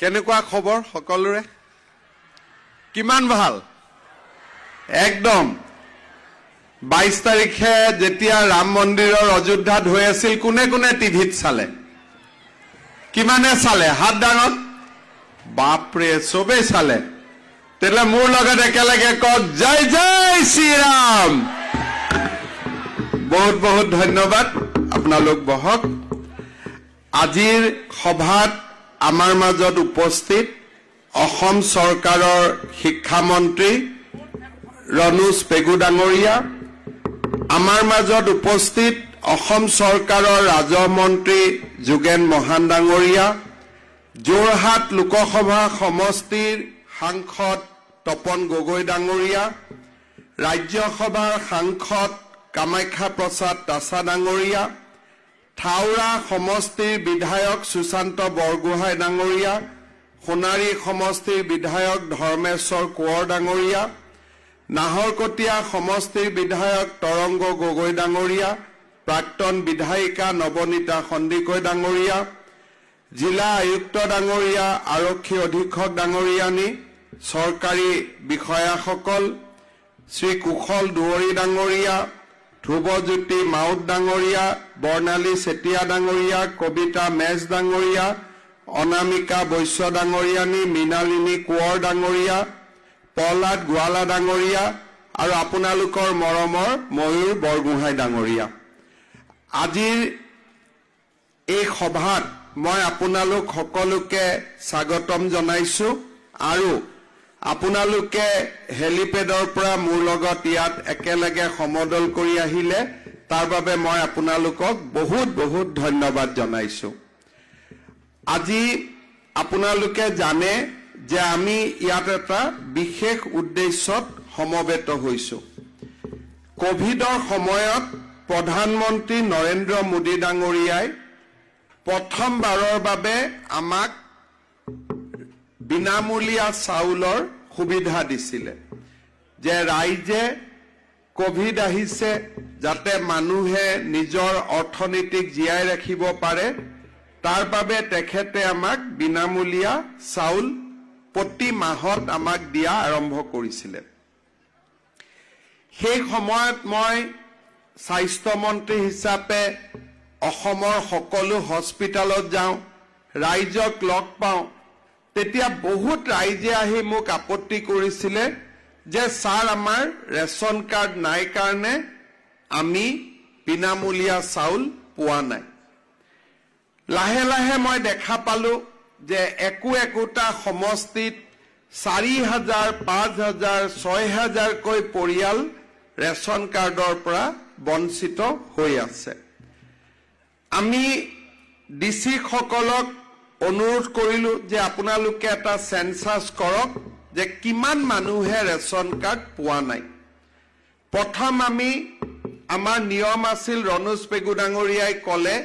কেনেকুৱা খবৰ সকলোৰে? কিমান ভাল? একদম। বাইশ তাৰিখে যেতিয়া ৰাম মন্দিৰৰ অযোধ্যাত হৈ আছিল কোনে কোনে টিভিত চালে? কিমানে চালে? হাত ডাঙৰ? বাপৰে চবেই চালে। তেতিয়াহ'লে মোৰ লগত একেলগে কওক জয় জয় শ্ৰীৰাম! বহুত বহুত ধন্যবাদ। আপোনালোক বহক। আজিৰ সভাত আমাৰ মাজত উপস্থিত অসম চৰকাৰৰ শিক্ষামন্ত্ৰী ৰণোজ পেগু ডাঙৰীয়া আমাৰ মাজত উপস্থিত অসম চৰকাৰৰ ৰাজহ মন্ত্ৰী যোগেন মহান ডাঙৰীয়া যোৰহাট লোকসভা সমষ্টিৰ সাংসদ তপন গগৈ ডাঙৰীয়া ৰাজ্যসভাৰ সাংসদ কামাখ্যা প্ৰসাদ তাছা ডাঙৰীয়া থাওৰা সমষ্টিৰ বিধায়ক সুশান্ত বৰগোহাঁই ডাঙৰীয়া সোণাৰী সমষ্টিৰ বিধায়ক ধৰ্মেশ্বৰ কোঁৱৰ ডাঙৰীয়া নাহৰকটীয়া সমষ্টিৰ বিধায়ক তৰংগ গগৈ ডাঙৰীয়া প্ৰাক্তন বিধায়িকা নৱনীতা সন্দিকৈ ডাঙৰীয়া জিলা আয়ুক্ত ডাঙৰীয়া আৰক্ষী অধীক্ষক ডাঙৰীয়ানী চৰকাৰী বিষয়াসকল শ্ৰী কুশল দুৱৰী ডাঙৰীয়া ধ্ৰুৱজ্যোতি মাউত ডাঙৰীয়া বৰ্ণালী চেতিয়া ডাঙৰীয়া কবিতা মেজ ডাঙৰীয়া অনামিকা বৈশ্য ডাঙৰীয়ানী মৃণালিনী কোঁৱৰ ডাঙৰীয়া প্ৰহ্লাদ গোৱালা ডাঙৰীয়া আৰু আপোনালোকৰ মৰমৰ ময়ূৰ বৰগোহাঁই ডাঙৰীয়া। আজিৰ এই সভাত মই আপোনালোক সকলোকে স্বাগতম জনাইছো আৰু আপোনালোকে হেলিপেডৰ পৰা মোৰ লগত ইয়াত একেলগে সমদল কৰি আহিলে। তাৰ বাবে মই আপোনালোকক বহুত বহুত ধন্যবাদ জনাইছো। আজি আপোনালোকে জানে যে আমি ইয়াত এটা বিশেষ উদ্দেশ্যত সমবেত হৈছো। কভিডৰ সময়ত প্ৰধানমন্ত্ৰী নৰেন্দ্ৰ মোদী ডাঙৰীয়াই প্ৰথমবাৰৰ বাবে আমাক বিনামূলীয়া চাউলৰ সুবিধা দিছিলে। যে ৰাইজে কভিড আহিছে যাতে মানুহে নিজৰ অৰ্থনীতিক জীয়াই ৰাখিব পাৰে তাৰ বাবে তেখেতে আমাক বিনামূলীয়া চাউল প্ৰতি মাহত আমাক দিয়া আৰম্ভ কৰিছিলে। সেই সময়ত মই স্বাস্থ্যমন্ত্ৰী হিচাপে অসমৰ সকলো হস্পিটেলত যাওঁ ৰাইজক লগ পাওঁ তেতিয়া বহুত ৰাইজে আহি মোক আপত্তি কৰিছিলে যে ছাৰ আমাৰ ৰেচন কাৰ্ড নাই কাৰণে আমি বিনামূলীয়া চাউল পোৱা নাই। লাহে লাহে মই দেখা পালো যে একো একোটা সমষ্টিত চাৰি হাজাৰ পাঁচ হাজাৰ ছয় হাজাৰকৈ পৰিয়াল ৰেচন কাৰ্ডৰ পৰা বঞ্চিত হৈ আছে। আমি ডি চিসকলক অনুৰোধ কৰিলো যে আপোনালোকে এটা চেঞ্চাছ কৰক যে কিমান মানুহে ৰেচন কাৰ্ড পোৱা নাই। প্ৰথম আমি আমাৰ নিয়ম আছিল ৰণোজ পেগু ডাঙৰীয়াই ক'লে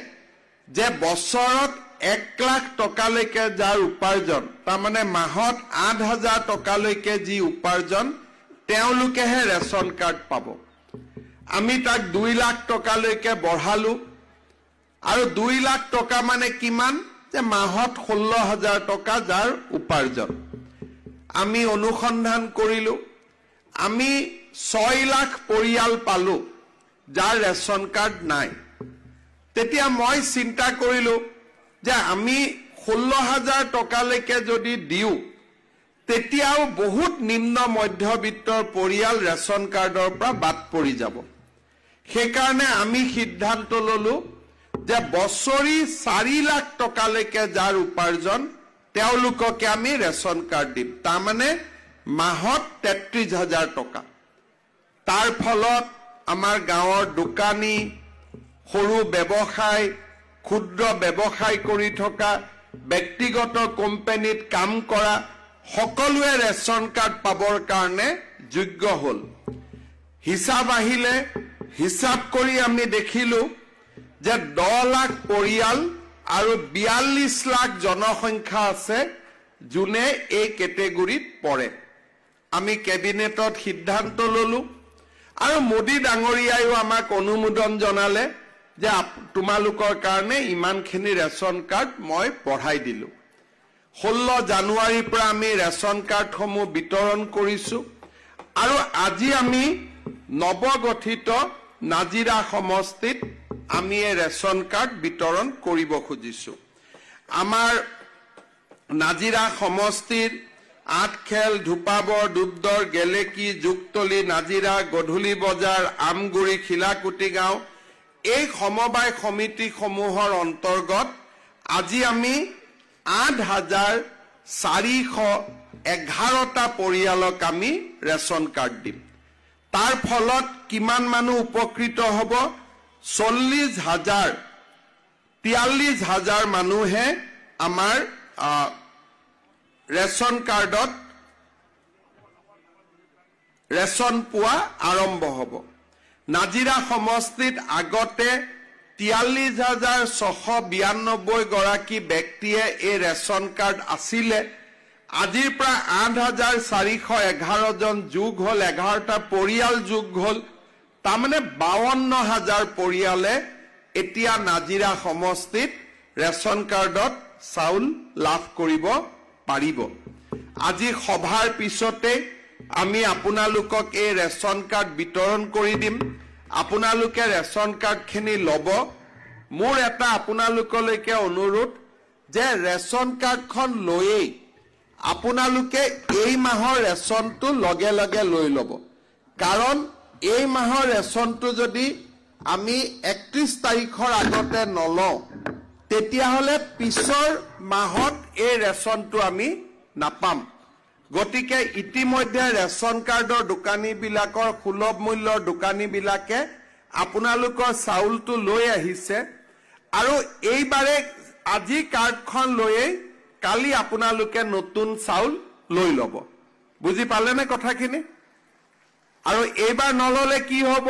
যে বছৰত এক লাখ টকালৈকে যাৰ উপাৰ্জন তাৰমানে মাহত আঠ হাজাৰ টকালৈকে যি উপাৰ্জন তেওঁলোকেহে ৰেচন কাৰ্ড পাব। আমি তাক দুই লাখ টকালৈকে বঢ়ালো। আৰু দুই লাখ টকা মানে কিমান? যে মাহত ষোল্ল হাজাৰ টকা যাৰ উপাৰ্জন। আমি অনুসন্ধান কৰিলো। আমি ছয় লাখ পৰিয়াল পালো যাৰ ৰেচন কাৰ্ড নাই। তেতিয়া মই চিন্তা কৰিলো যে আমি ষোল্ল হাজাৰ টকালৈকে যদি দিওঁ তেতিয়াও বহুত নিম্ন মধ্যবিত্তৰ পৰিয়াল ৰেচন কাৰ্ডৰ পৰা বাদ পৰি যাব। সেইকাৰণে আমি সিদ্ধান্ত ললো যে বছৰি চাৰি লাখ টকালৈকে যাৰ উপাৰ্জন তেওঁলোককে আমি ৰেচন কাৰ্ড দিম। তাৰমানে মাহত তেত্ৰিশ হাজাৰ টকা। তাৰ ফলত আমাৰ গাঁৱৰ দোকানী সৰু ব্যৱসায় ক্ষুদ্ৰ ব্যৱসায় কৰি থকা ব্যক্তিগত কোম্পানীত কাম কৰা সকলোৱে ৰেচন কাৰ্ড পাবৰ কাৰণে যোগ্য হ'ল। হিচাপ আহিলে হিচাপ কৰি আমি দেখিলো যে দহ লাখ পৰিয়াল আৰু বিয়াল্লিছ লাখ জনসংখ্যা আছে যোনে এই কেটেগৰীত পৰে। আমি কেবিনেটত সিদ্ধান্ত ললো আৰু মোদী ডাঙৰীয়াইও আমাক অনুমোদন জনালে যে তোমালোকৰ কাৰণে ইমানখিনি ৰেচন কাৰ্ড মই বঢ়াই দিলো। ষোল্ল জানুৱাৰীৰ পৰা আমি ৰেচন কাৰ্ডসমূহ বিতৰণ কৰিছো আৰু আজি আমি নৱগঠিত নাজিৰা সমষ্টিত আমি এই ৰেচন কাৰ্ড বিতৰণ কৰিব খুজিছো। আমাৰ নাজিৰা সমষ্টিৰ আঠখেল ধুপাবৰ দুবদৰ গেলেকী যুগতলি নাজিৰা গধূলি বজাৰ আমগুৰি খিলাকুটি গাঁও এই সমবায় সমিতিসমূহৰ অন্তৰ্গত আজি আমি আঠ হাজাৰ চাৰিশ এঘাৰটা পৰিয়ালক আমি ৰেচন কাৰ্ড দিম। তাৰ ফলত কিমান মানুহ উপকৃত হ'ব? চল্লিছ হাজাৰ তিয়াল্লিছ হাজাৰ মানুহে আমাৰ ৰেচন কাৰ্ডত ৰেচন পোৱা আৰম্ভ হ'ব। নাজিৰা সমষ্টিত আগতে তিয়াল্লিছ হাজাৰ ছশ বিৰান্নব্বৈ গৰাকী ব্যক্তিয়ে এই ৰেচন কাৰ্ড আছিলে। আজিৰ পৰা আঠ হাজাৰ চাৰিশ এঘাৰজন যোগ হ'ল এঘাৰটা পৰিয়াল যোগ হ'ল। তাৰমানে বাৱন্ন হাজাৰ পৰিয়ালে এতিয়া নাজিৰা সমষ্টিত ৰেচন কাৰ্ডত চাউল লাভ কৰিব পাৰিব। আজি সভাৰ পিছতে আমি আপোনালোকক এই ৰেচন কাৰ্ড বিতৰণ কৰি দিম। আপোনালোকে ৰেচন কাৰ্ডখিনি ল'ব। মোৰ এটা আপোনালোকলৈকে অনুৰোধ যে ৰেচন কাৰ্ডখন লৈয়েই আপোনালোকে এই মাহৰ ৰেচনটো লগে লগে লৈ ল'ব। কাৰণ এই মাহৰ ৰেচনটো যদি আমি একত্ৰিশ তাৰিখৰ আগতে নলওঁ তেতিয়াহ'লে পিছৰ মাহত এই ৰেচনটো আমি নাপাম। গতিকে ইতিমধ্যে ৰেচন কাৰ্ডৰ দোকানীবিলাকৰ সুলভ মূল্যৰ দোকানীবিলাকে আপোনালোকৰ চাউলটো লৈ আহিছে। আৰু এইবাৰে আজি কাৰ্ডখন লৈয়েই কালি আপোনালোকে নতুন চাউল লৈ ল'ব। বুজি পালেনে কথাখিনি? আৰু এইবাৰ নল'লে কি হ'ব?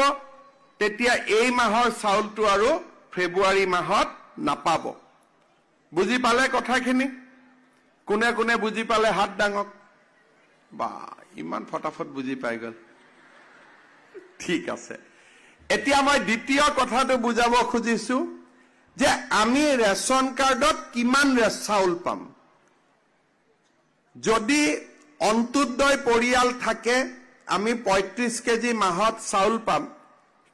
তেতিয়া এই মাহৰ চাউলটো আৰু ফেব্ৰুৱাৰী মাহত নাপাব। বুজি পালে কথাখিনি? কোনে কোনে বুজি পালে হাত ডাঙক? বা ইমান ফটাফট বুজি পাই গ'ল। ঠিক আছে। এতিয়া মই দ্বিতীয় কথাটো বুজাব খুজিছো যে আমি ৰেচন কাৰ্ডত কিমান চাউল পাম? যদি অন্ত্যোদয় পৰিয়াল থাকে আমি পঁয়ত্ৰিশ কেজি মাহত চাউল পাম।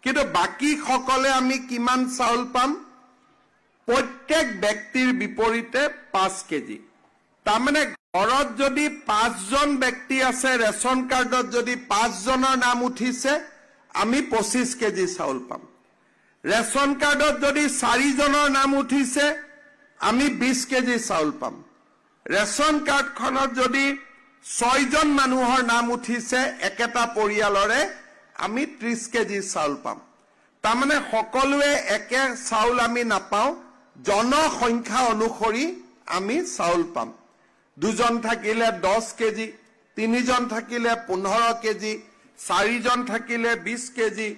কিন্তু বাকীসকলে আমি কিমান চাউল পাম? প্ৰত্যেক ব্যক্তিৰ বিপৰীতে পাঁচ কেজি। তাৰমানে ঘৰত যদি পাঁচজন ব্যক্তি আছে ৰেচন কাৰ্ডত যদি পাঁচজনৰ নাম উঠিছে আমি পঁচিছ কেজি চাউল পাম। ৰেচন কাৰ্ডত যদি চাৰিজনৰ নাম উঠিছে আমি বিছ কেজি চাউল পাম। ৰেচন কাৰ্ডখনত যদি ছয়জন মানুহৰ নাম উঠিছে একেটা পৰিয়ালৰে আমি ত্ৰিছ কেজি চাউল পাম। তাৰমানে সকলোৱে একে চাউল আমি নাপাওঁ জনসংখ্যা অনুসৰি আমি চাউল পাম। দুজন থাকিলে দহ কেজি তিনিজন থাকিলে পোন্ধৰ কেজি চাৰিজন থাকিলে বিছ কেজি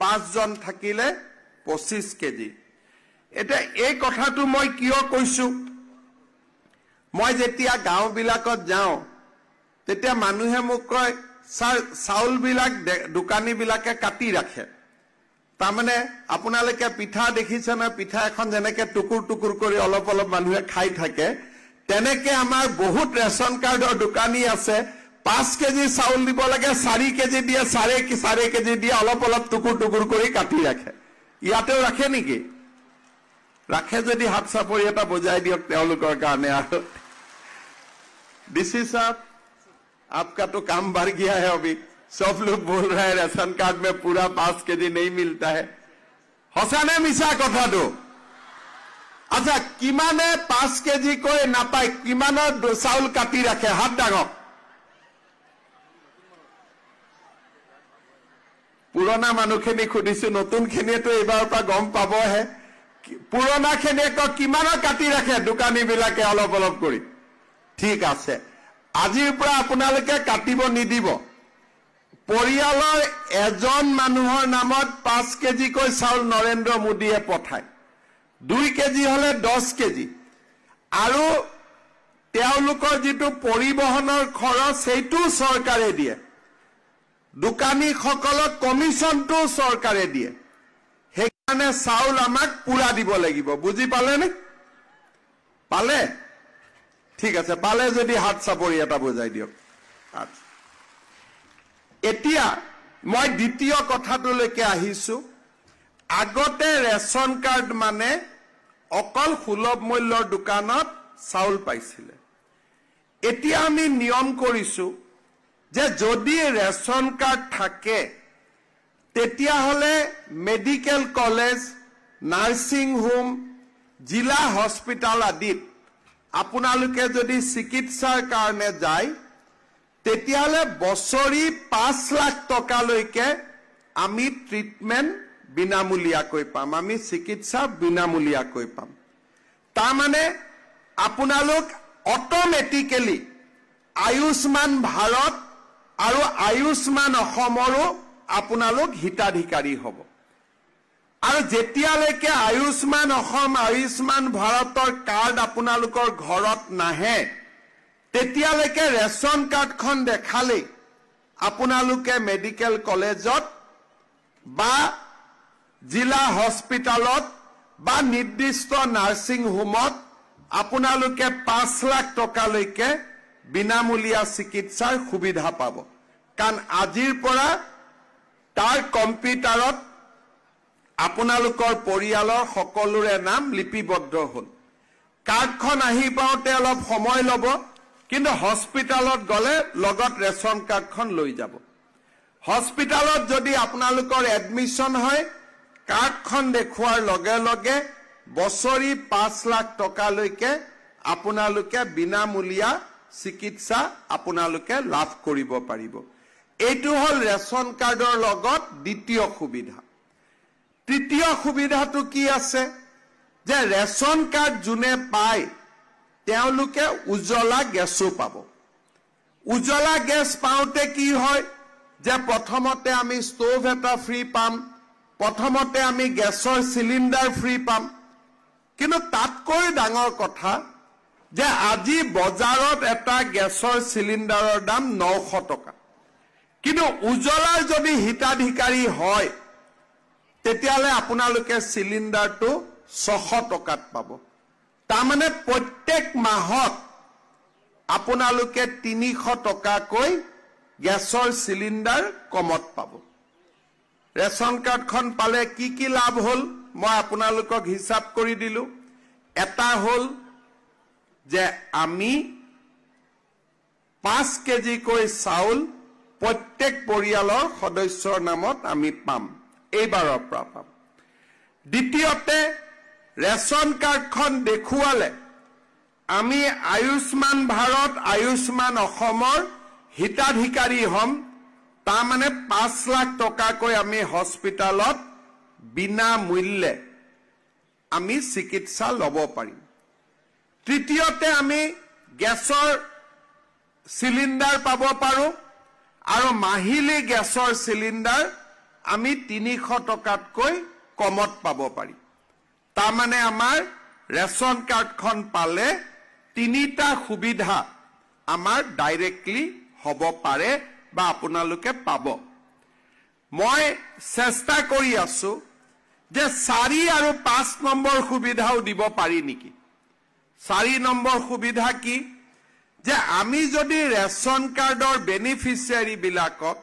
পাঁচজন থাকিলে পঁচিছ কেজি। এতিয়া এই কথাটো মই কিয় কৈছো? মই যেতিয়া গাঁওবিলাকত যাওঁ তেতিয়া মানুহে মোক কয় ছাৰ চাউলবিলাক দোকানীবিলাকে কাটি ৰাখে। তাৰমানে আপোনালোকে পিঠা দেখিছে নহয় পিঠা এখন যেনেকে টুকুৰ টুকুৰ কৰি অলপ অলপ মানুহে খাই থাকে তেনেকে আমাৰ বহুত ৰেচন কাৰ্ডৰ দোকানী আছে। পাঁচ কেজি চাউল দিব লাগে চাৰি কেজি দিয়ে চাৰে চাৰি কেজি দিয়ে অলপ অলপ টুকুৰ টুকুৰ কৰি কাটি ৰাখে। ইয়াতেও ৰাখে নেকি? ৰাখে যদি হাত চাপৰি এটা বজাই দিয়ক তেওঁলোকৰ কাৰণে আৰু। ডিচি साहब आपका तो काम बढ़ गया है अभी सब लोग बोल रहे हैं राशन कार्ड में पूरा पांच के जी नहीं मिलता है সঁচা নে মিছা কথাটো আচ্ছা কিমানে পাঁচ কেজিকৈ নাপায় কিমানৰ দ- চাউল কাটি ৰাখে হাত ডাঙক পুৰণা মানুহখিনি সুধিছো নতুনখিনিয়েতো এইবাৰৰ পৰা গম পাবহে কি- পুৰণাখিনিয়ে কয় কিমানৰ কাটি ৰাখে দোকানীবিলাকে অলপ অলপ কৰি ঠিক আছে। আজিৰ পৰা আপোনালোকে কাটিব নিদিব। পৰিয়ালৰ এজন মানুহৰ নামত পাঁচ কেজিকৈ চাউল নৰেন্দ্ৰ মোদীয়ে পঠায়। দুই কেজি হলে দহ কেজি। আৰু তেওঁলোকৰ যিটো পৰিবহণৰ খৰচ সেইটোও চৰকাৰে দিয়ে। দোকানীসকলক কমিশ্যনটোও চৰকাৰে দিয়ে। সেইকাৰণে চাউল আমাক পুৰা দিব লাগিব। বুজি পালেনে? পালে? ঠিক আছে পালে যদি হাত চাপৰি এটা বুজাই দিয়ক। এতিয়া মই দ্বিতীয় কথাটোলৈকে আহিছো। আগতে ৰেচন কাৰ্ড মানে অকল সুলভ মূল্যৰ দোকানত চাউল পাইছিলে। এতিয়া আমি নিয়ম কৰিছো যে যদি ৰেচন কাৰ্ড থাকে তেতিয়াহ'লে মেডিকেল কলেজ নাৰ্ছিং হোম জিলা হস্পিটাল আদিত আপোনালোকে যদি চিকিৎসাৰ কাৰণে যায় তেতিয়াহ'লে বছৰি পাঁচ লাখ টকালৈকে আমি ট্ৰিটমেণ্ট বিনামূলীয়াকৈ পাম। আমি চিকিৎসা বিনামূলীয়াকৈ পাম। তাৰমানে আপোনালোক অট'মেটিকেলি আয়ুষ্মান ভাৰত আৰু আয়ুষ্মান অসমৰো আপোনালোক হিতাধিকাৰী হ'ব। আৰু যেতিয়ালৈকে আয়ুষ্মান অসম আয়ুষ্মান ভাৰতৰ কাৰ্ড আপোনালোকৰ ঘৰত নাহে তেতিয়ালৈকে ৰেচন কাৰ্ডখন দেখালেই আপোনালোকে মেডিকেল কলেজত বা জিলা হস্পিটালত বা নিৰ্দিষ্ট নাৰ্ছিং হোমত আপোনালোকে পাঁচ লাখ টকালৈকে বিনামূলীয়া চিকিৎসাৰ সুবিধা পাব। কাৰণ আজিৰ পৰা তাৰ কম্পিউটাৰত আপোনালোকৰ পৰিয়ালৰ সকলোৰে নাম লিপিবদ্ধ হ'ল। কাৰ্ডখন আহি পাওঁতে অলপ সময় ল'ব কিন্তু হস্পিটালত গ'লে লগত ৰেচন কাৰ্ডখন লৈ যাব। হস্পিটালত যদি আপোনালোকৰ এডমিশ্যন হয় কাৰ্ডখন দেখুওৱাৰ লগে লগে বছৰি পাঁচ লাখ টকালৈকে আপোনালোকে বিনামূলীয়া চিকিৎসা আপোনালোকে লাভ কৰিব পাৰিব। এইটো হ'ল ৰেচন কাৰ্ডৰ লগত দ্বিতীয় সুবিধা। তৃতীয় সুবিধাটো কি আছে? যে ৰেচন কাৰ্ড যোনে পায় তেওঁলোকে উজ্বলা গেছো পাব। উজ্বলা গেছ পাওঁতে কি হয়? যে প্ৰথমতে আমি ষ্ট'ভ এটা ফ্ৰী পাম প্ৰথমতে আমি গেছৰ চিলিণ্ডাৰ ফ্ৰী পাম। কিন্তু তাতকৈ ডাঙৰ কথা যে আজি বজাৰত এটা গেছৰ চিলিণ্ডাৰৰ দাম নশ টকা। কিন্তু উজ্বলাৰ যদি হিতাধিকাৰী হয় তেতিয়াহ'লে আপোনালোকে চিলিণ্ডাৰটো ছশ টকাত পাব। তাৰমানে প্ৰত্যেক মাহত আপোনালোকে তিনিশ টকাকৈ গেছৰ চিলিণ্ডাৰ কমত পাব। ৰেচন কাৰ্ডখন পালে কি কি লাভ হ'ল মই আপোনালোকক হিচাপ কৰি দিলো। এটা হ'ল যে আমি পাঁচ কেজিকৈ চাউল প্ৰত্যেক পৰিয়ালৰ সদস্যৰ নামত আমি পাম। এইবাৰৰ পৰা পাম। দ্বিতীয়তে ৰেচন কাৰ্ডখন দেখুৱালে। আমি আয়ুষ্মান ভাৰত আয়ুষ্মান অসমৰ হিতাধিকাৰী হ'ম। তাৰমানে পাঁচ লাখ টকাকৈ আমি হস্পিটালত বিনামূল্যে আমি চিকিৎসা ল'ব পাৰিম। তৃতীয়তে আমি গেছৰ চিলিণ্ডাৰ পাব পাৰোঁ আৰু মাহিলী গেছৰ চিলিণ্ডাৰ আমি তিনিশ টকাতকৈ কমত পাব পাৰিম তাৰমানে আমাৰ ৰেচন কাৰ্ডখন পালে তিনিটা সুবিধা আমাৰ ডাইৰেক্টলি হ'ব পাৰে বা আপোনালোকে পাব। মই চেষ্টা কৰি আছো যে চাৰি আৰু পাঁচ নম্বৰ সুবিধাও দিব পাৰি নেকি। চাৰি নম্বৰ সুবিধা কি? যে আমি যদি ৰেচন কাৰ্ডৰ বেনিফিচিয়াৰীবিলাকক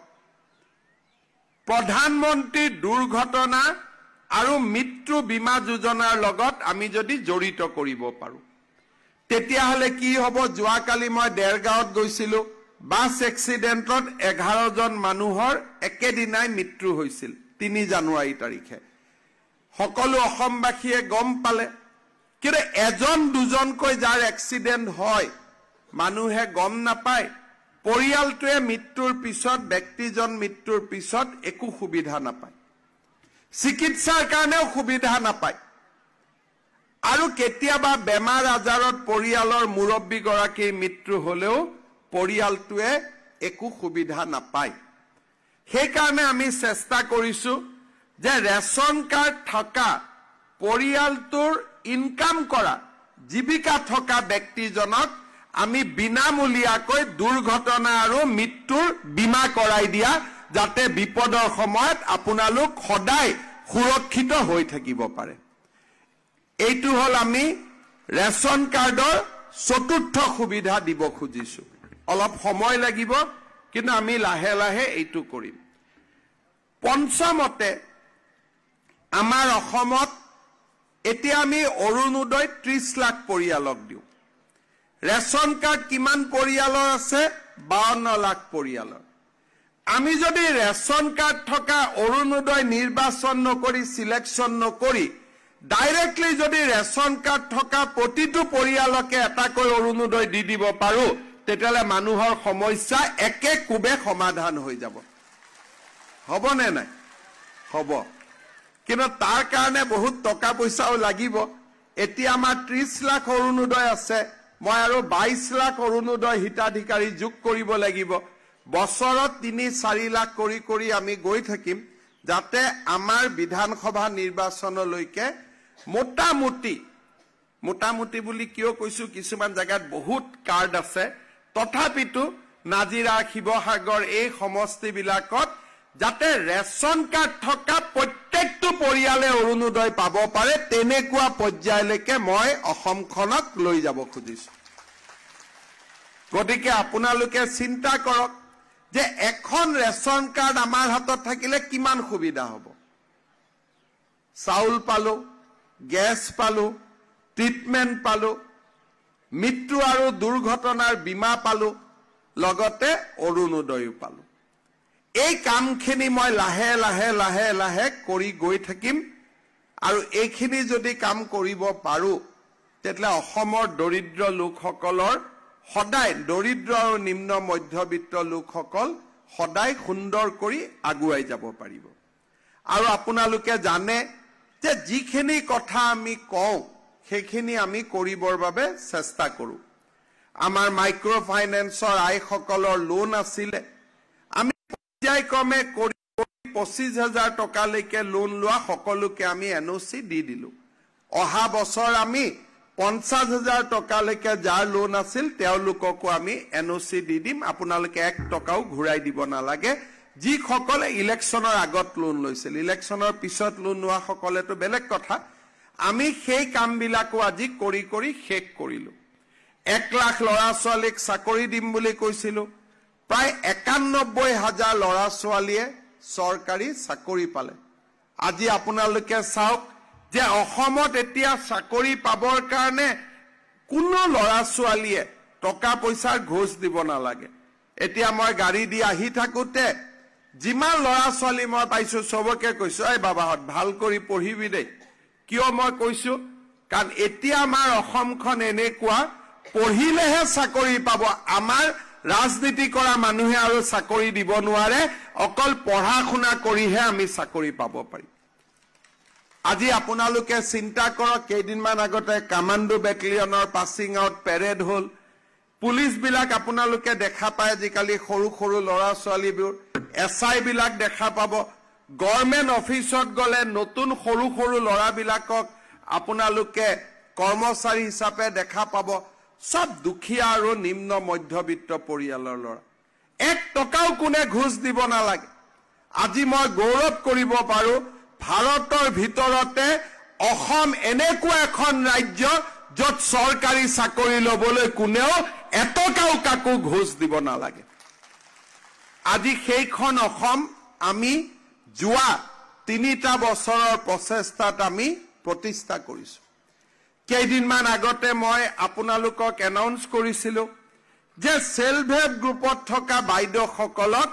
প্ৰধানমন্ত্ৰী দুৰ্ঘটনা আৰু মৃত্যু বীমা যোজনাৰ লগত আমি যদি জড়িত কৰিব পাৰোঁ। তেতিয়াহ'লে কি হ'ব? যোৱাকালি মই দেৰগাঁৱত গৈছিলো। বাছ এক্সিডেণ্টত এঘাৰজন মানুহৰ একেদিনাই মৃত্যু হৈছিল তিনি জানুৱাৰী তাৰিখে। সকলো অসমবাসীয়ে গম পালে। কিন্তু এজন দুজনকৈ যাৰ এক্সিডেণ্ট হয় মানুহে গম নাপায়। পৰিয়ালটোৱে মৃত্যুৰ পিছত ব্যক্তিজন মৃত্যুৰ পিছত একো সুবিধা নাপায়। চিকিৎসাৰ কাৰণেও সুবিধা নাপায়। আৰু কেতিয়াবা বেমাৰ আজাৰত পৰিয়ালৰ মুৰব্বীগৰাকীৰ মৃত্যু হলেও পৰিয়ালটোৱে একো সুবিধা নাপায়। সেইকাৰণে আমি চেষ্টা কৰিছো যে ৰেচন কাৰ্ড থকা পৰিয়ালটোৰ ইনকাম কৰা জীৱিকা থকা ব্যক্তিজনক আমি বিনামূলীয়াকৈ দুৰ্ঘটনা আৰু মৃত্যুৰ বীমা কৰাই দিয়া যাতে বিপদৰ সময়ত আপোনালোক সদায় সুৰক্ষিত হৈ থাকিব পাৰে। এইটো হ'ল আমি ৰেচন কাৰ্ডৰ চতুৰ্থ সুবিধা দিব খুজিছো। অলপ সময় লাগিব কিন্তু আমি লাহে লাহে এইটো কৰিম। পঞ্চমতে আমাৰ অসমত এতিয়া আমি অৰুণোদয় ত্ৰিশ লাখ পৰিয়ালক দিওঁ। ৰেচন কাৰ্ড কিমান পৰিয়ালৰ আছে? বাৱন্ন লাখ পৰিয়ালৰ। আমি যদি ৰেচন কাৰ্ড থকা অৰুণোদয় নিৰ্বাচন নকৰি চিলেকশ্যন নকৰি ডাইৰেক্টলি যদি ৰেচন কাৰ্ড থকা প্ৰতিটো পৰিয়ালকে এটাকৈ অৰুণোদয় দি দিব পাৰো তেতিয়াহ'লে মানুহৰ সমস্যা একে কোবে সমাধান হৈ যাব। হ'বনে নাই? হ'ব। কিন্তু তাৰ কাৰণে বহুত টকা পইচাও লাগিব। এতিয়া আমাৰ ত্ৰিশ লাখ অৰুণোদয় আছে। মই আৰু বাইশ লাখ অৰুণোদয় হিতাধিকাৰী যোগ কৰিব লাগিব। বছৰত তিনি চাৰি লাখ কৰি কৰি আমি গৈ থাকিম যাতে আমাৰ বিধানসভা নিৰ্বাচনলৈকে মোটামুটি মোটামুটি বুলি কিয় কৈছো কিছুমান জেগাত বহুত কাৰ্ড আছে। তথাপিতো নাজিৰা শিৱসাগৰ এই সমষ্টিবিলাকত যাতে ৰেচন কাৰ্ড থকা প্ৰত্যেকটো পৰিয়ালে অৰুণোদয় পাব পাৰে তেনেকুৱা পৰ্যায়লৈকে মই অসমখনক লৈ যাব খুজিছো। গতিকে আপোনালোকে চিন্তা কৰক যে এখন ৰেচন কাৰ্ড আমাৰ হাতত থাকিলে কিমান সুবিধা হ'ব। চাউল পালো গেছ পালো ট্ৰিটমেণ্ট পালো মৃত্যু আৰু দুৰ্ঘটনাৰ বীমা পালো লগতে অৰুণোদয়ো পালো। এই কামখিনি মই লাহে লাহে লাহে লাহে কৰি গৈ থাকিম। আৰু এইখিনি যদি কাম কৰিব পাৰো তেতিয়াহ'লে অসমৰ দৰিদ্ৰ লোকসকলৰ সদায় দৰিদ্ৰ আৰু নিম্ন মধ্যবিত্ত লোকসকল সদায় সুন্দৰ কৰি আগুৱাই যাব পাৰিব। আৰু আপোনালোকে জানে যে যিখিনি কথা আমি কওঁ সেইখিনি আমি কৰিবৰ বাবে চেষ্টা কৰোঁ। আমাৰ মাইক্ৰ' ফাইনেন্সৰ আইসকলৰ লোন আছিলে। পৰ্যায়ক্ৰমে কৰি পঁচিছ হাজাৰ টকালৈকে লোন লোৱা সকলোকে আমি এন অ' চি দি দিলো। অহা বছৰ আমি পঞ্চাছ হাজাৰ টকালৈকে যাৰ লোন আছিল তেওঁলোককো আমি এন অ' চি দি দিম। আপোনালোকে এক টকাও ঘূৰাই দিব নালাগে। যিসকলে ইলেকশ্যনৰ আগত লোন লৈছিল ইলেকশ্যনৰ পিছত লোন লোৱা সকলেতো বেলেগ কথা। আমি সেই কামবিলাকো আজি কৰি কৰি শেষ কৰিলো। এক লাখ ল'ৰা ছোৱালীক চাকৰি দিম বুলি কৈছিলো। প্ৰায় একান্নব্বৈ হাজাৰ ল'ৰা ছোৱালীয়ে চৰকাৰী চাকৰি পালে। আজি আপোনালোকে চাওক যে অসমত এতিয়া চাকৰি পাবৰ কাৰণে কোনো ল'ৰা ছোৱালীয়ে টকা পইচাৰ ঘোচ দিব নালাগে। এতিয়া মই গাড়ী দি আহি থাকোতে যিমান ল'ৰা ছোৱালী মই পাইছো চবকে কৈছো এই বাবাহঁত ভাল কৰি পঢ়িবি দেই। কিয় মই কৈছো? কাৰণ এতিয়া আমাৰ অসমখন এনেকুৱা পঢ়িলেহে চাকৰি পাব। আমাৰ ৰাজনীতি কৰা মানুহে আৰু চাকৰি দিব নোৱাৰে অকল পঢ়া শুনা কৰিহে আমি চাকৰি পাব পাৰিম। আজি আপোনালোকে চিন্তা কৰক কেইদিনমান আগতে কামাণ্ডো বেটেলিয়নৰ পাছিং আউট পেৰেড হ'ল। পুলিচ বিলাক আপোনালোকে দেখা পায় আজিকালি সৰু সৰু ল'ৰা ছোৱালীবোৰ এছ আই বিলাক দেখা পাব। গভৰ্ণমেণ্ট অফিচত গ'লে নতুন সৰু সৰু ল'ৰাবিলাকক আপোনালোকে কৰ্মচাৰী হিচাপে দেখা পাব। চব দুখীয়া আৰু নিম্ন মধ্যবিত্ত পৰিয়ালৰ ল'ৰা। এক টকাও কোনে ঘোচ দিব নালাগে। আজি মই গৌৰৱ কৰিব পাৰো ভাৰতৰ ভিতৰতে অসম এনেকুৱা এখন ৰাজ্য য'ত চৰকাৰী চাকৰি ল'বলৈ কোনেও এটকাও কাকো ঘোচ দিব নালাগে। আজি সেইখন অসম আমি যোৱা তিনিটা বছৰৰ প্ৰচেষ্টাত আমি প্ৰতিষ্ঠা কৰিছো। কেইদিনমান আগতে মই আপোনালোকক এনাউন্স কৰিছিলো যে ছেল্ফ হেল্প গ্ৰুপত থকা বাইদেউসকলক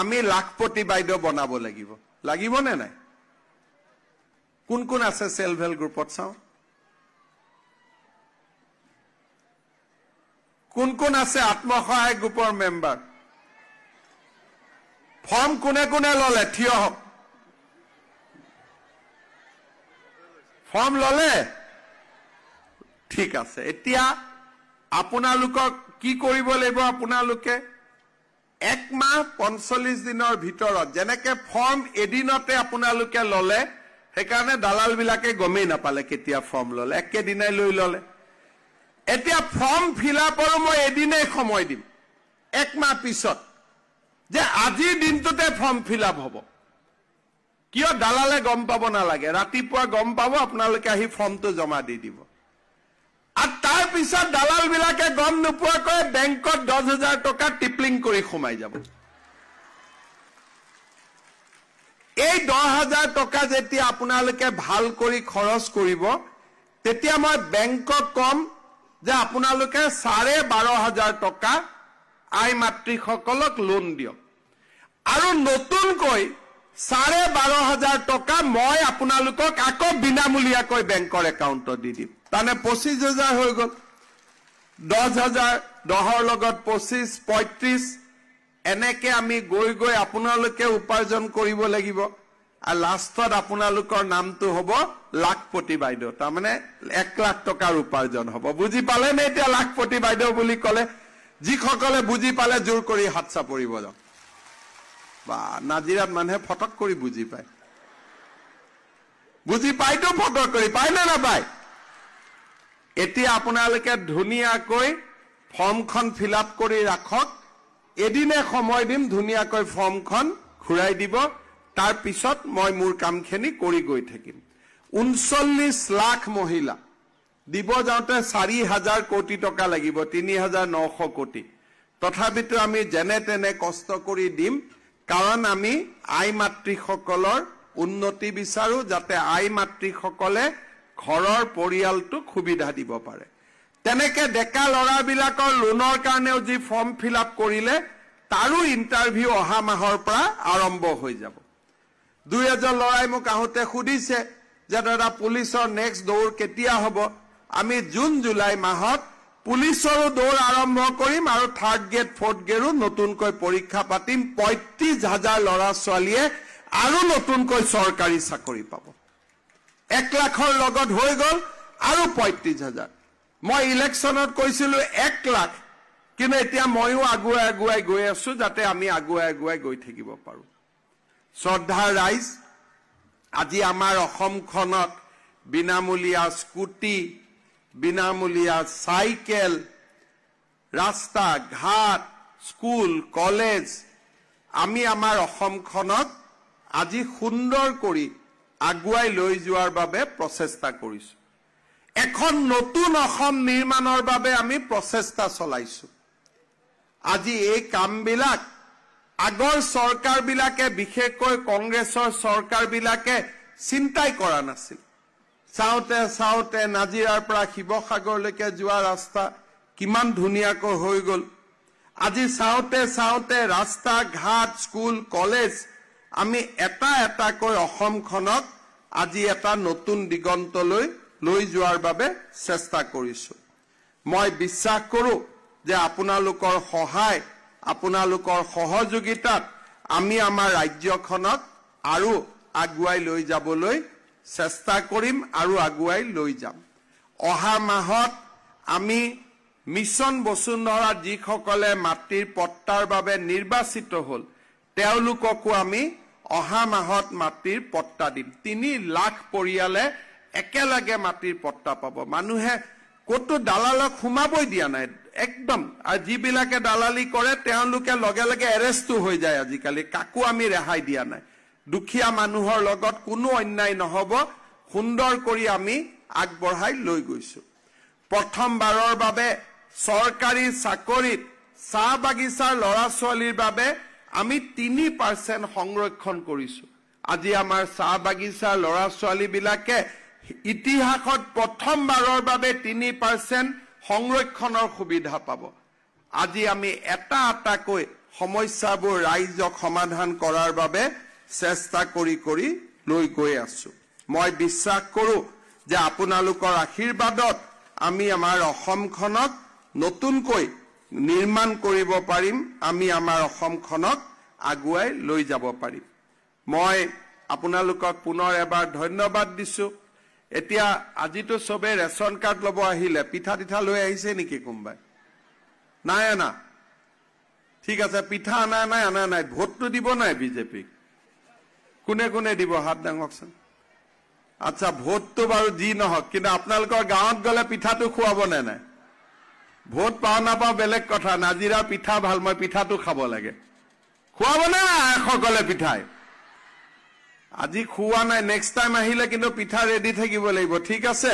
আমি লাখপতি বাইদেউ বনাব লাগিব। লাগিবনে নাই? কোন কোন আছে ছেল্ফ হেল্প গ্ৰুপত চাওঁ? কোন কোন আছে আত্মসহায়ক গ্ৰুপৰ মেম্বাৰ ফৰ্ম কোনে কোনে ললে? থিয় হওক। ফৰ্ম ললে? ঠিক আছে। এতিয়া আপোনালোকক কি কৰিব লাগিব আপোনালোকে? এক মাহ পঞ্চল্লিশ দিনৰ ভিতৰত যেনেকে ফৰ্ম এদিনতে আপোনালোকে ললে সেইকাৰণে দালাল বিলাকে গমেই নাপালে কেতিয়া ফৰ্ম ললে একেদিনাই লৈ ললে। এতিয়া ফৰ্ম ফিল আপৰো মই এদিনেই সময় দিম এক মাহ পিছত যে আজিৰ দিনটোতে ফৰ্ম ফিল আপ হ'ব। কিয় দালালে গম পাব নালাগে? ৰাতিপুৱা গম পাব আপোনালোকে আহি ফৰ্মটো জমা দি দিব। আৰু তাৰ পিছত দালাল বিলাকে গম নোপোৱাকৈ বেংকত দহ হাজাৰ টকা টিপলিং কৰি সোমাই যাব। এই দহ হাজাৰ টকা যেতিয়া আপোনালোকে ভাল কৰি খৰচ কৰিব তেতিয়া মই বেংকক কম যে আপোনালোকে চাৰে বাৰ হাজাৰ টকা আই মাতৃসকলক লোন দিয়ক। আৰু নতুনকৈ চাৰে বাৰ হাজাৰ টকা মই আপোনালোকক আকৌ বিনামূলীয়াকৈ বেংকৰ একাউণ্টত দি দিম। তাৰমানে পঁচিছ হাজাৰ হৈ গ'ল। দহ হাজাৰ দহৰ লগত পঁচিছ পঁয়ত্ৰিছ এনেকে আমি গৈ গৈ আপোনালোকে উপাৰ্জন কৰিব লাগিব। আৰু লাষ্টত আপোনালোকৰ নামটো হ'ব লাখপতি বাইদেউ। তাৰমানে এক লাখ টকাৰ উপাৰ্জন হ'ব। বুজি পালে নে এতিয়া লাখপতি বাইদেউ বুলি ক'লে? যিসকলে বুজি পালে জোৰ কৰি হাত চাপৰিব যাওক। বা নাজিৰাত মানুহে ফটক কৰি বুজি পায়। বুজি পায়তো ফটক কৰি পায় নে নাপায়? এতিয়া আপোনালোকে ধুনীয়াকৈ ফৰ্মখন ফিল আপ কৰি ৰাখক। এদিনে সময় দিম ধুনীয়াকৈ ফৰ্মখন ঘূৰাই দিব। তাৰ পিছত মই মোৰ কামখিনি কৰি গৈ থাকিম। ঊনচল্লিছ লাখ মহিলা। দিব যাওঁতে চাৰি হাজাৰ কোটি টকা লাগিব তিনি হাজাৰ নশ কোটি। তথাপিতো আমি যেনে তেনে কষ্ট কৰি দিম কাৰণ আমি আই মাতৃসকলৰ উন্নতি বিচাৰো যাতে আই মাতৃসকলে ঘৰৰ পৰিয়ালটোক সুবিধা দিব পাৰে। তেনেকে ডেকা ল'ৰাবিলাকৰ লোনৰ কাৰণেও যি ফৰ্ম ফিল আপ কৰিলে তাৰো ইণ্টাৰভিউ অহা মাহৰ পৰা আৰম্ভ হৈ যাব। দুই এজন ল'ৰাই মোক আহোঁতে সুধিছে যে দাদা পুলিচৰ নেক্সট দৌৰ কেতিয়া হ'ব? আমি জুন জুলাই মাহত পুলিচৰো দৌৰ আৰম্ভ কৰিম আৰু থাৰ্ড গ্ৰেড ফৰ্থ গ্ৰেডো নতুনকৈ পৰীক্ষা পাতিম। পঁয়ত্ৰিশ হাজাৰ ল'ৰা ছোৱালীয়ে আৰু নতুনকৈ চৰকাৰী চাকৰি পাব। এক লাখৰ লগত হৈ গ'ল আৰু পঁয়ত্ৰিশ হাজাৰ। মই ইলেকশ্যনত কৈছিলো এক লাখ কিন্তু এতিয়া ময়ো আগুৱাই আগুৱাই গৈ আছো যাতে আমি আগুৱাই আগুৱাই গৈ থাকিব পাৰো। শ্ৰদ্ধা ৰাইজ আজি আমাৰ অসমখনত বিনামূলীয়া স্কুটি বিনামূলীয়া চাইকেল ৰাস্তা ঘাট স্কুল কলেজ আমি আমাৰ অসমখনক আজি সুন্দৰ কৰি আগুৱাই লৈ যোৱাৰ বাবে প্ৰচেষ্টা কৰিছো। এখন নতুন অসম নিৰ্মাণৰ বাবে আমি প্ৰচেষ্টা চলাইছো। আজি এই কামবিলাক আগৰ চৰকাৰবিলাকে বিশেষকৈ কংগ্ৰেছৰ চৰকাৰবিলাকে চিন্তাই কৰা নাছিল। চাওঁতে চাওঁতে নাজিৰাৰ পৰা শিৱসাগৰলৈকে যোৱা ৰাস্তা কিমান ধুনীয়াকৈ হৈ গ'ল। আজি চাওঁতে চাওঁতে ৰাস্তা ঘাট স্কুল কলেজ আমি এটা এটাকৈ অসমখনক আজি এটা নতুন দিগন্তলৈ লৈ যোৱাৰ বাবে চেষ্টা কৰিছো। মই বিশ্বাস কৰোঁ যে আপোনালোকৰ সহায় আপোনালোকৰ সহযোগিতাত আমি আমাৰ ৰাজ্যখনক আৰু আগুৱাই লৈ যাবলৈ চেষ্টা কৰিম আৰু আগুৱাই লৈ যাম। অহা মাহত আমি মিছন বসুন্ধৰা যিসকলে মাটিৰ পট্টাৰ বাবে নিৰ্বাচিত হ'ল তেওঁলোককো আমি অহা মাহত মাটিৰ পট্টা দিম। তিনি লাখ পৰিয়ালে একেলগে মাটিৰ পট্টা পাব। মানুহে ক'তো দালালক সোমাবই দিয়া নাই। একদম আৰু যিবিলাকে দালালি কৰে তেওঁলোকে লগে লগে এৰেষ্টো হৈ যায় আজিকালি। কাকো আমি ৰেহাই দিয়া নাই। দুখীয়া মানুহৰ লগত কোনো অন্যায় নহ'ব। সুন্দৰ কৰি আমি আগবঢ়াই লৈ গৈছো। প্ৰথমবাৰৰ বাবে চৰকাৰী চাকৰিত চাহ বাগিচাৰ ল'ৰা ছোৱালীৰ বাবে আমি তিনি পাৰ্চেণ্ট সংৰক্ষণ কৰিছো। আজি আমাৰ চাহ বাগিচাৰ ল'ৰা ছোৱালীবিলাকে ইতিহাসত প্ৰথমবাৰৰ বাবে তিনি পাৰ্চেণ্ট সংৰক্ষণৰ সুবিধা পাব। আজি আমি এটা এটাকৈ সমস্যাবোৰ ৰাইজক সমাধান কৰাৰ বাবে চেষ্টা কৰি কৰি লৈ গৈ আছো। মই বিশ্বাস কৰো যে আপোনালোকৰ আশীৰ্বাদত আমি আমাৰ অসমখনক নতুনকৈ নিৰ্মাণ কৰিব পাৰিম আমি আমাৰ অসমখনক আগুৱাই লৈ যাব পাৰিম। মই আপোনালোকক পুনৰ এবাৰ ধন্যবাদ দিছো। এতিয়া আজিতো চবে ৰেচন কাৰ্ড ল'ব আহিলে পিঠা তিঠা লৈ আহিছে নেকি কোনোবাই? নাই অনা। ঠিক আছে পিঠা অনা নাই অনা নাই ভোটটো দিব নাই বিজেপিক? কোনে কোনে দিব হাত দাঙকচোন আচ্ছা ভোটটো বাৰু যি নহওক কিন্তু আপোনালোকৰ গাঁৱত গ'লে পিঠাটো খুৱাব নে নাই? ভোট পাওঁ নাপাওঁ বেলেগ কথা। নাজিৰা পিঠা ভাল মই পিঠাটো খাব লাগে। খুৱাবনে নাই আইসকলে পিঠাই। আজি খুওৱা নাই নেক্সট টাইম আহিলে কিন্তু পিঠা ৰেডি থাকিব লাগিব ঠিক আছে?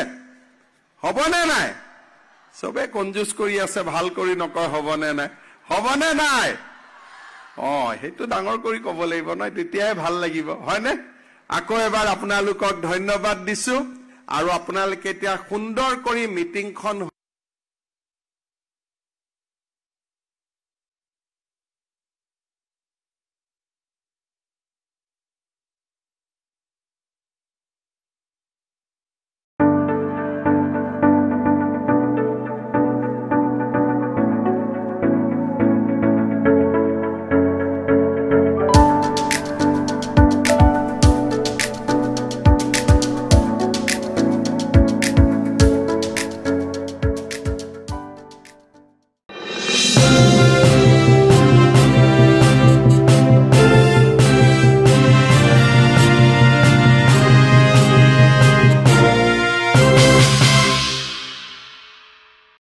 হ'বনে নাই? চবে কনজুচ কৰি আছে ভাল কৰি নকয় হ'বনে নাই? হ'বনে নাই? অ সেইটো ডাঙৰ কৰি ক'ব লাগিব নহয় তেতিয়াহে ভাল লাগিব হয়নে? আকৌ এবাৰ আপোনালোকক ধন্যবাদ দিছো। আৰু আপোনালোকে এতিয়া সুন্দৰ কৰি মিটিংখন